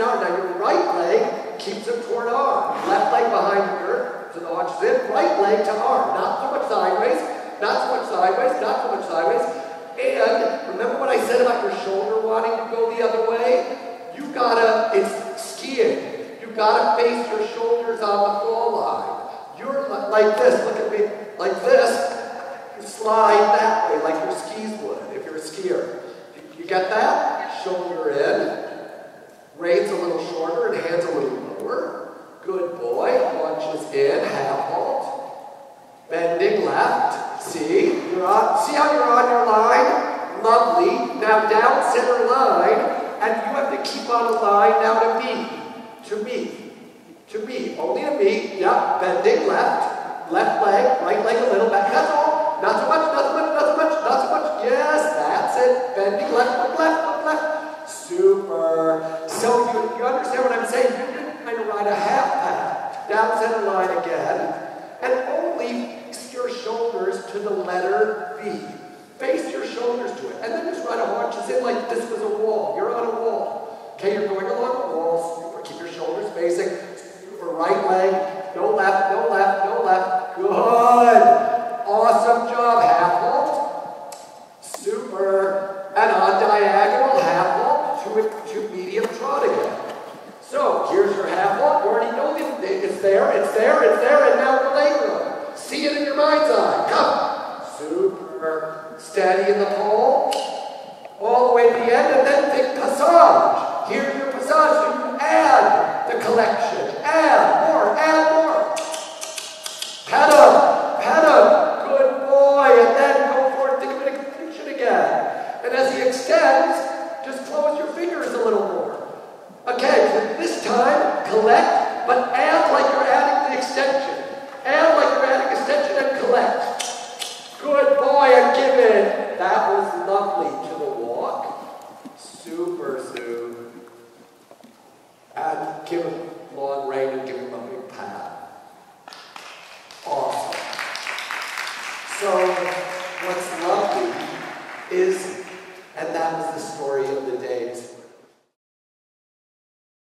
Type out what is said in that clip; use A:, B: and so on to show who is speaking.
A: Now your right leg keeps it toward R. Left leg behind dirt, so the in. Right leg to R. Not so much sideways, not so much sideways, not so much sideways. And remember what I said about your shoulder wanting to go the other way? You gotta, it's skiing. You gotta face your shoulders on the fall line. You're like this, look at me, like this. You slide that way like your skis would if you're a skier. You get that? Shoulder in. Reins a little shorter and hands a little lower. Good boy. Haunches in, half halt. Bending left. See? You're on, see how you're on your line? Lovely. Now down center line. And you have to keep on a line now to me. To me. To me. Only to me. Yep. Bending left. Left leg. Right leg a little back. That's all. Not so much. Not so much. Not so much. Not so much. Yes. That's it. Bending left. Left. Look left. Super. So you, you understand what I'm saying? You can kind of ride a half Down center line again. And only face your shoulders to the letter V. Face your shoulders to it. And then just ride a haunches in like this was a wall. You're on a wall. Okay, you're going along the wall. Keep your shoulders facing. Super. Right leg. No left, no left, no left. Good. Awesome job. Half halt. Super. And on diagonal, half halt to, to medium trot again. So here's your half halt. You already know it. It's there, it's there, it's there, and now Allegro. See it in your mind's eye. Come. Super. Steady in the poll. All the way to the end, and then think passage. Here's your passage. So you add the collection. Add more, add more. Pedal, pedal. Good boy. And then go for it. Think of an extension again. And as he extends, just close your fingers a little more. Okay, so this time, collect, like you're adding the extension. Add like you're adding extension and collect. Good boy, and give it. That was lovely to the walk. Super, Sue. And give him long rein and give him a big pat. Awesome. So, what's lovely is, and that was the story of the days.